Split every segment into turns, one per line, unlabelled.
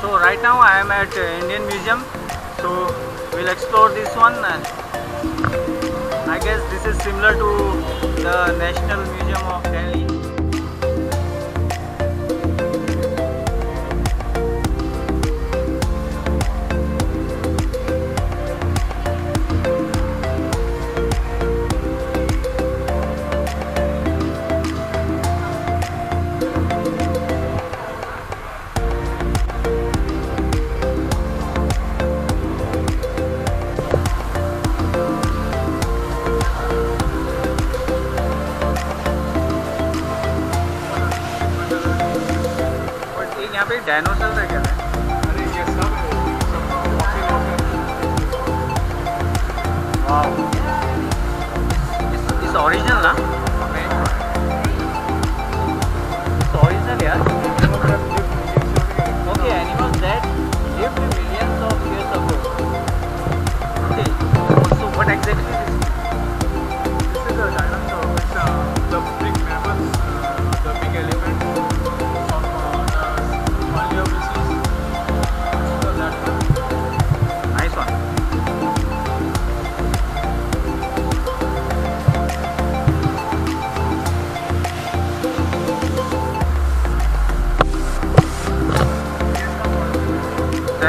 so right now I am at Indian Museum. So we'll explore this one I guess this is similar to the National Museum of Delhi. Nó sẽ.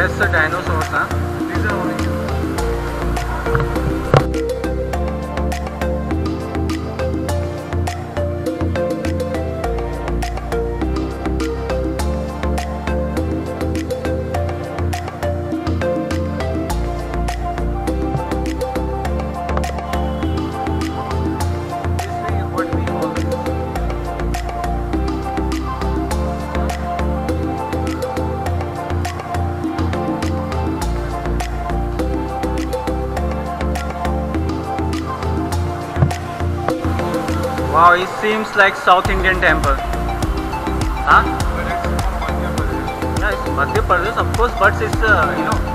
That's the dinosaurs, huh? Wow, it seems like South Indian temple. Huh?
But it's from Madhya Pradesh.
Yeah, it's Madhya Pradesh, of course, but it's uh, you know